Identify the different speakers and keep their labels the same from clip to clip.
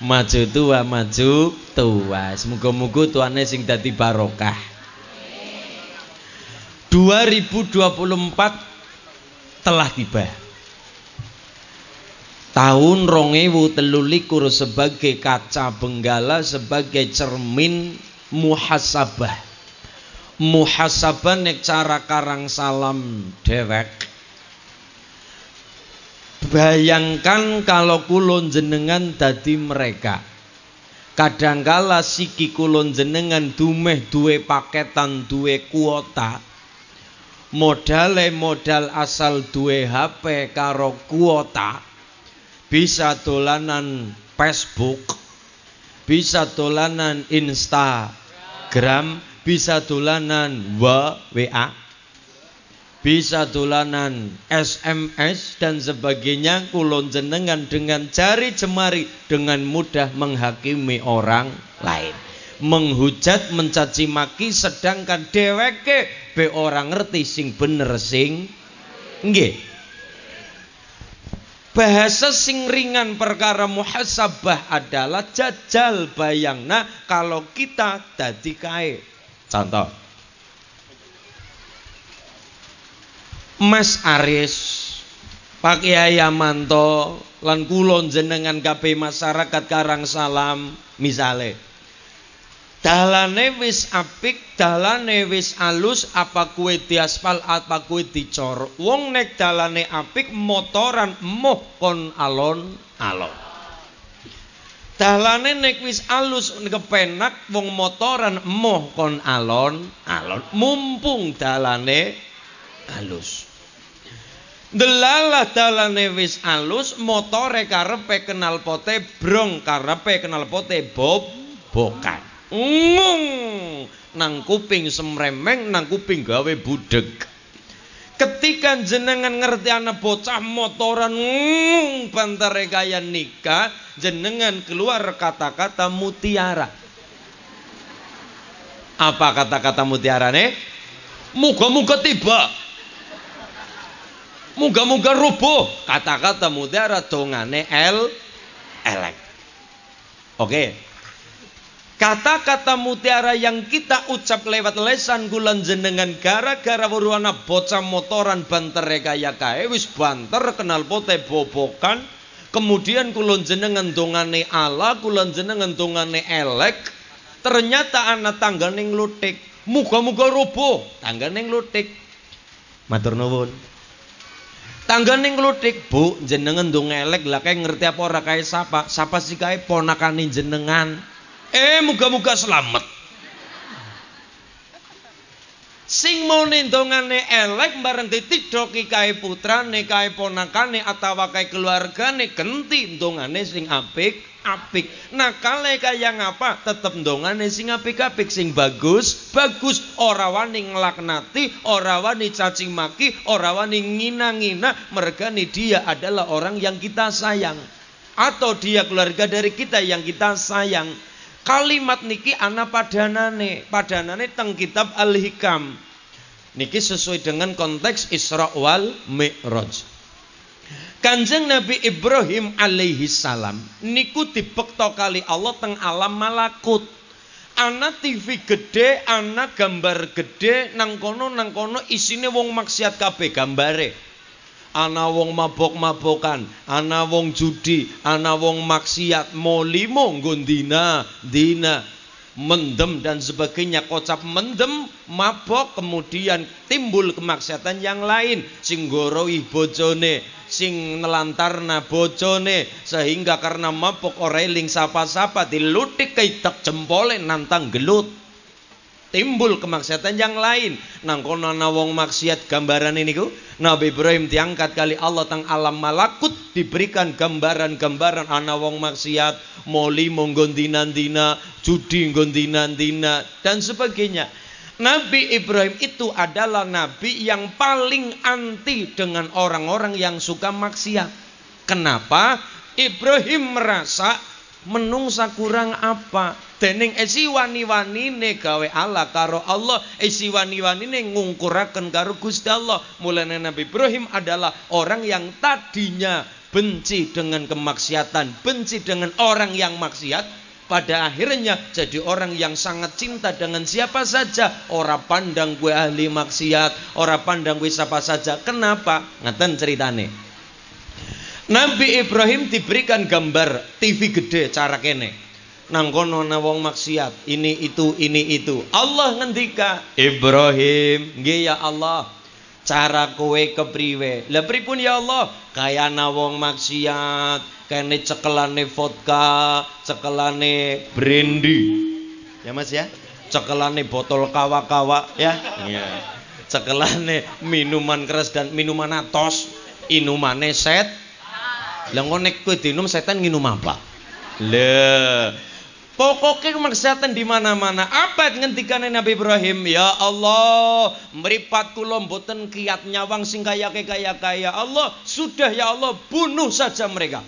Speaker 1: maju tua maju tua. Semoga-moga tuane sing dadi barokah. 2024 telah tiba. Tahun rongewu telulikur sebagai kaca benggala sebagai cermin muhasabah. Muhasabah nek cara karang salam dewek Bayangkan kalau kulon jenengan dadi mereka. Kadangkala siki kulon jenengan dumeh duwe paketan duwe kuota. Modale modal asal duwe HP karo kuota. Bisa dolanan Facebook, bisa dolanan Instagram, bisa dolanan WA bisa dolanan SMS dan sebagainya kulon jenengan dengan jari jemari dengan mudah menghakimi orang lain. Menghujat mencaci maki sedangkan dheweke be orang ngerti sing bener sing nggih. Bahasa sing ringan perkara muhasabah adalah jajal bayangna kalau kita dadi kae. Contoh Mas Aris Pak Kiai Amanto lan kulon jenengan kabeh masyarakat Karang Salam misale. Dalane wis apik dalane wis alus apa kue diaspal apa kue dicor. Wong nek dalane apik motoran moh kon alon-alon dalane nek wis alus kepenak wong motoran moh kon alon-alon mumpung dalane alus Delalah dalane wis alus, motore karepe kenal pote brong karepe kenal pote bob bokan. Ngung nang kuping semremeng nang kuping gawe budeg. Ketika jenengan ngerti anak bocah motoran ngung bantare kaya nikah, jenengan keluar kata-kata mutiara. Apa kata-kata mutiara nih? Muga-muga tiba. Muga-muga rubuh. Kata-kata mutiara dongane el elek. Oke. Kata-kata mutiara yang kita ucap lewat lesan gulan jenengan gara-gara berwarna bocah motoran banter kaya kae wis banter kenal pote bobokan. Kemudian kulon jenengan dongane ala kulon jenengan dongane elek. Ternyata anak tangga neng lutik muga-muga rubuh tangga neng lutik matur nuwun Tanggane ngluthik, Bu, jenengan dong ngelek lah kayak ngerti apa ora kae sapa? Sapa sih kae ponakane jenengan? Eh, muga-muga selamat. Sing mau nendongane elek bareng ditidhoki kae putrane, kae ponakane atawa kae keluargane genti ndongane sing apik apik. Nah kale kaya ngapa tetep dongane sing apik-apik sing bagus, bagus ora wani nglaknati, ora wani caci maki, ora wani ngina-ngina, mergane dia adalah orang yang kita sayang. Atau dia keluarga dari kita yang kita sayang. Kalimat niki ana padanane, padanane teng kitab Al-Hikam. Niki sesuai dengan konteks Isra wal Mi'raj. Kanjeng Nabi Ibrahim alaihi salam niku dibekto kali Allah teng alam malakut. Ana TV gede, ana gambar gede, nang kono nang kono isine wong maksiat kabeh gambare. Ana wong mabok-mabokan, ana wong judi, ana wong maksiat, molimo nggo dina, dina mendem dan sebagainya kocap mendem mabok kemudian timbul kemaksiatan yang lain. Sing bojone sing nelantarna bojone sehingga karena mabok oreling sapa-sapa dilutik keitak jempole nantang gelut timbul kemaksiatan yang lain nang kono ana wong maksiat gambaran ini ku Nabi Ibrahim diangkat kali Allah tang alam malakut diberikan gambaran-gambaran ana wong maksiat moli monggondinan dina judi nggondinan dina dan sebagainya Nabi Ibrahim itu adalah nabi yang paling anti dengan orang-orang yang suka maksiat. Kenapa? Ibrahim merasa menungsa kurang apa dening esi wani-wanine gawe Allah karo Allah esi wani-wanine ngungkuraken karo Gusti Allah mulane Nabi Ibrahim adalah orang yang tadinya benci dengan kemaksiatan, benci dengan orang yang maksiat, pada akhirnya jadi orang yang sangat cinta dengan siapa saja. Orang pandang gue ahli maksiat, orang pandang gue siapa saja. Kenapa? Ngeten ceritane. Nabi Ibrahim diberikan gambar TV gede cara kene. Nang kono wong maksiat, ini itu ini itu. Allah ngendika, Ibrahim, nggih ya Allah, cara kowe kepriwe. Lah pripun ya Allah? Kaya wong maksiat kene cekelane vodka cekelane brandy. Ya Mas ya? Cekelane botol kawa-kawa ya? Iya. Cekelane minuman keras dan minuman atos inumane set lah ngonek kowe dinum setan nginum apa le Pokoknya kemaksiatan di mana-mana. Apa ngentikane Nabi Ibrahim? Ya Allah, meripat kula mboten kiat nyawang sing kaya kaya kaya. Allah, sudah ya Allah, bunuh saja mereka.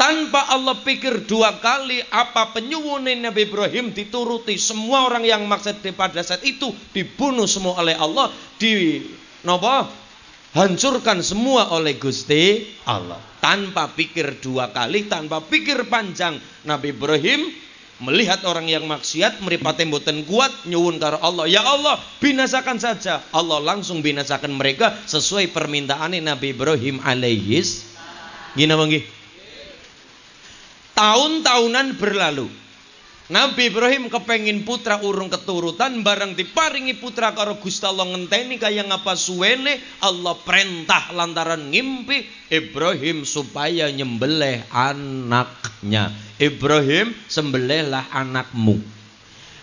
Speaker 1: Tanpa Allah pikir dua kali apa penyuwun Nabi Ibrahim dituruti semua orang yang maksud pada saat itu dibunuh semua oleh Allah di nopo hancurkan semua oleh Gusti Allah. Tanpa pikir dua kali tanpa pikir panjang Nabi Ibrahim melihat orang yang maksiat meripate mboten kuat nyuwun karo Allah. Ya Allah binasakan saja. Allah langsung binasakan mereka sesuai permintaan Nabi Ibrahim alaihis gina banggi tahun-tahunan berlalu Nabi Ibrahim kepengin putra urung keturutan barang diparingi putra karo Gusti Allah ngenteni kaya ngapa suwene Allah perintah lantaran ngimpi Ibrahim supaya nyembelih anaknya. Ibrahim sembelihlah anakmu.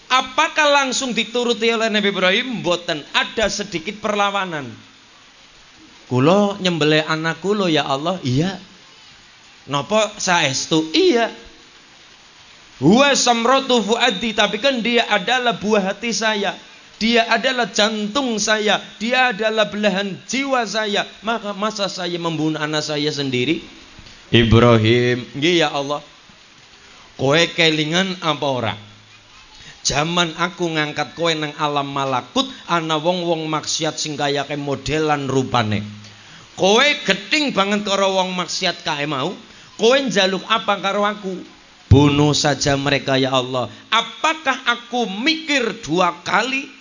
Speaker 1: Apakah langsung dituruti oleh Nabi Ibrahim? Boten ada sedikit perlawanan. Kulo nyembelih anak kulo ya Allah iya. Nopo saestu? Iya Huwa samratu fuadi tapi kan dia adalah buah hati saya. Dia adalah jantung saya, dia adalah belahan jiwa saya. Maka masa saya membunuh anak saya sendiri? Ibrahim, ya Allah. Kowe kelingan apa ora? Zaman aku ngangkat kowe nang alam malakut, ana wong-wong maksiat sing kaya modelan rupane. Kowe geting banget karo wong maksiat kae mau. Kowe njaluk apa karo aku? Bunuh saja mereka ya Allah. Apakah aku mikir dua kali?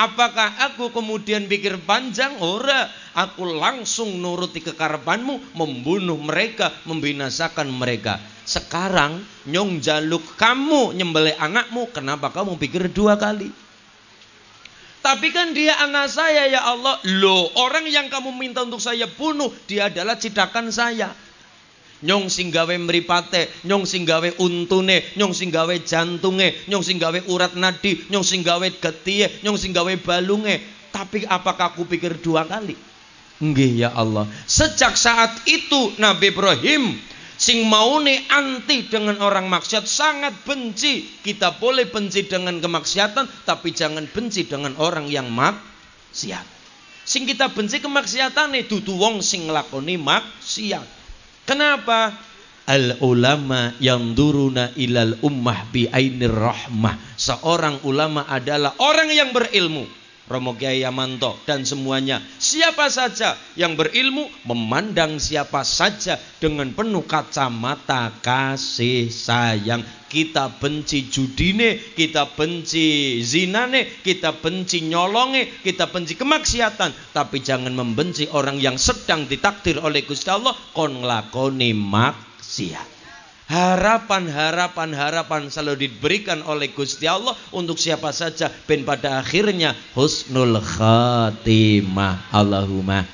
Speaker 1: Apakah aku kemudian pikir panjang? Ora, aku langsung nuruti kekarapanmu, membunuh mereka, membinasakan mereka. Sekarang nyong jaluk kamu nyembelih anakmu, kenapa kamu pikir dua kali? Tapi kan dia anak saya ya Allah. Loh, orang yang kamu minta untuk saya bunuh, dia adalah cidakan saya nyong sing gawe mripate, nyong sing gawe untune, nyong sing gawe jantunge, nyong sing gawe urat nadi, nyong sing gawe getihe, nyong sing gawe balunge. Tapi apakah aku pikir dua kali? Nggih ya Allah. Sejak saat itu Nabi Ibrahim sing maune anti dengan orang maksiat sangat benci. Kita boleh benci dengan kemaksiatan tapi jangan benci dengan orang yang maksiat. Sing kita benci kemaksiatan itu dudu wong sing nglakoni maksiat. Kenapa? Al ulama yang duruna ilal ummah bi ainir rahmah. Seorang ulama adalah orang yang berilmu. Romo Kiai Yamanto dan semuanya. Siapa saja yang berilmu memandang siapa saja dengan penuh kacamata kasih sayang. Kita benci judine, kita benci zinane, kita benci nyolonge, kita benci kemaksiatan. Tapi jangan membenci orang yang sedang ditakdir oleh Gusti Allah kon nglakoni maksiat. Harapan, harapan, harapan selalu diberikan oleh Gusti Allah untuk siapa saja. Ben pada akhirnya husnul khatimah. Allahumma.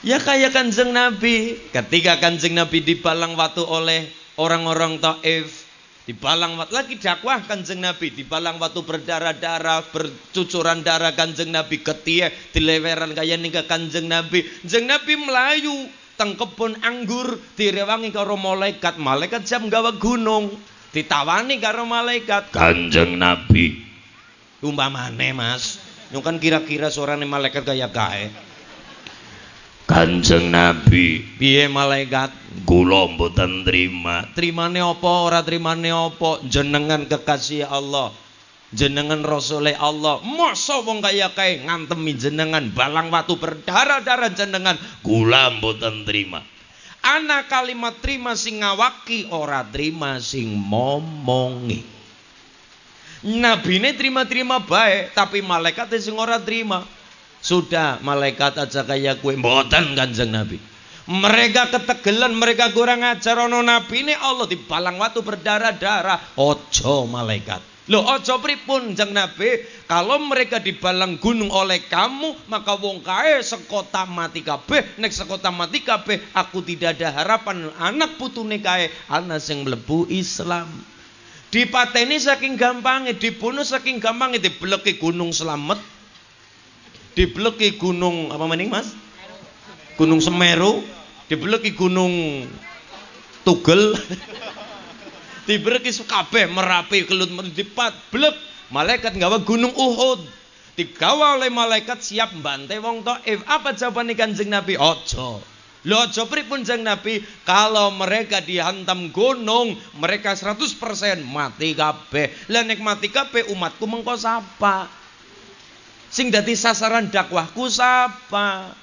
Speaker 1: Ya kayak kanjeng Nabi. Ketika kanjeng Nabi dibalang waktu oleh orang-orang Taif Dibalang waktu lagi dakwah kanjeng Nabi Dibalang waktu berdarah-darah Bercucuran darah kanjeng Nabi Ketia dileweran kayak nikah kanjeng Nabi. Kanjeng Nabi Melayu teng kebun anggur direwangi karo malaikat malaikat jam gawa gunung ditawani karo malaikat kanjeng nabi umpamane mas nyung kan kira-kira suarane malaikat kaya kae Kanjeng Nabi, piye malaikat? Kula mboten terima. Trimane apa ora trimane apa? Jenengan kekasih Allah. Jenengan Rasulullah Allah masa wong kaya kae ngantemi jenengan balang watu berdarah-darah jenengan kula mboten terima ana kalimat terima sing ngawaki ora terima sing momongi Nabi ini terima-terima baik tapi malaikat sing ora terima sudah malaikat aja kayak kue mboten kanjeng Nabi mereka ketegelan, mereka kurang ajar ono nabi ini Allah di balang waktu berdarah-darah. Ojo malaikat. Loh ojo pripun jeng Nabi, kalau mereka dibalang gunung oleh kamu, maka wong kae sekota mati kabeh, nek sekota mati kabeh, aku tidak ada harapan. Anak putune kae anak sing mlebu Islam. Dipateni saking gampangnya, dibunuh saking gampangnya, dibeleki gunung selamat, dibeleki gunung apa maning mas? Gunung Semeru, dibeleki gunung Tugel dibeleki kabeh Merapi kelut dipat blek malaikat nggawa gunung Uhud. Digawa oleh malaikat siap bantai wong Taif apa jawaban Kanjeng Nabi? Ojo Lo ojo pripun jeng Nabi? Kalau mereka dihantam gunung mereka 100% mati kabeh. Lah nek mati kabeh umatku mengko sapa? Sing dadi sasaran dakwahku sapa?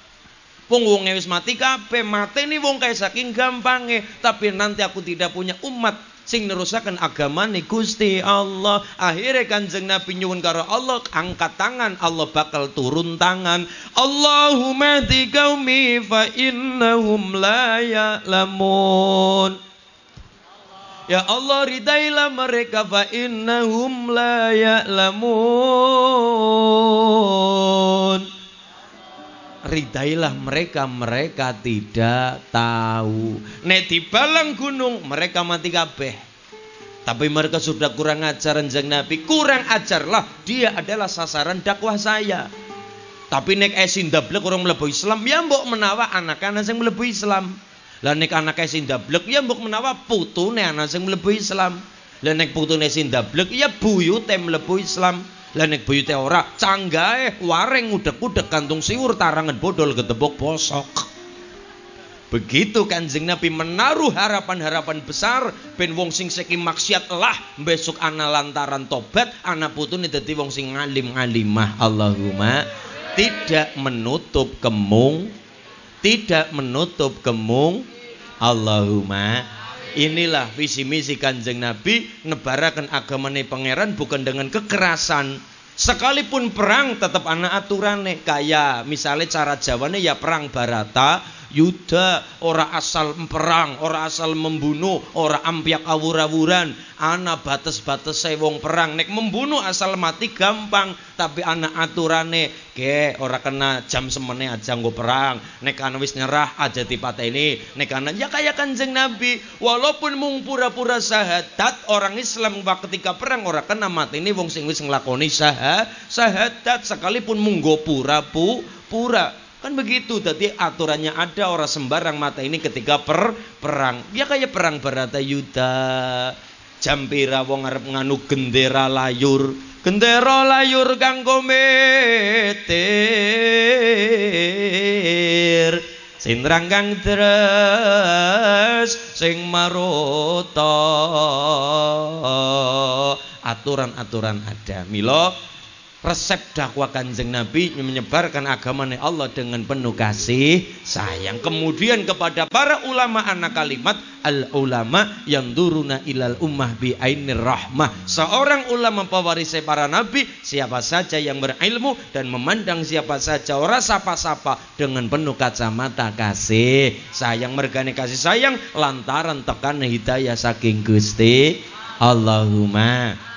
Speaker 1: Wong wong wis mati kabeh, mateni wong kae saking gampange, tapi nanti aku tidak punya umat sing nerusaken agamane Gusti Allah. Akhirnya Kanjeng Nabi nyuwun karo Allah angkat tangan, Allah bakal turun tangan. Allahumma di qaumi fa innahum la ya'lamun. Ya Allah ridailah mereka fa innahum la ya'lamun ridailah mereka mereka tidak tahu. Nek balang gunung mereka mati kabeh. Tapi mereka sudah kurang ajar jeng Nabi. Kurang ajarlah. Dia adalah sasaran dakwah saya. Tapi nek esin dablek orang melebu Islam ya mbok menawa anak-anak yang melebu Islam. Lah nek anak esin dablek ya mbok menawa putu nek anak yang melebu Islam. Lah nek putu esin dablek ya buyut yang melebu Islam lah nek buyute ora canggahe wareng udek-udek kantung siwur tarangan bodol ketebok posok. Begitu kanjeng Nabi menaruh harapan-harapan besar ben wong sing seki maksiat lah besok ana lantaran tobat anak putune dadi wong sing ngalim ngalimah Allahumma tidak menutup kemung tidak menutup kemung Allahumma Inilah visi misi kanjeng Nabi nebarakan agamane pangeran bukan dengan kekerasan. Sekalipun perang tetap anak aturannya kayak misalnya cara Jawane ya perang Barata Yuda ora asal perang, ora asal membunuh, ora ampiak awur-awuran. Ana batas-batas wong perang. Nek membunuh asal mati gampang, tapi anak aturane ke ora kena jam semene aja nggo perang. Nek ana wis nyerah aja ini. Nek ana ya kaya Kanjeng Nabi, walaupun mung pura-pura syahadat orang Islam ketika perang ora kena mati ini wong sing wis nglakoni syahadat sekalipun munggo pura-pura Kan begitu, tadi aturannya ada orang sembarang mata ini ketika per perang. Ya kayak perang Barata Yuda. Jampira wong arep nganu gendera layur. Gendera layur kanggo metir. Sindrang kang deres sing maroto. Aturan-aturan ada. Milo resep dakwah kanjeng Nabi menyebarkan agama Allah dengan penuh kasih sayang. Kemudian kepada para ulama anak kalimat al ulama yang duruna ilal ummah bi ainir rahmah. Seorang ulama pewaris para nabi siapa saja yang berilmu dan memandang siapa saja orang sapa-sapa dengan penuh kacamata kasih sayang mergane kasih sayang lantaran tekan hidayah saking Gusti Allahumma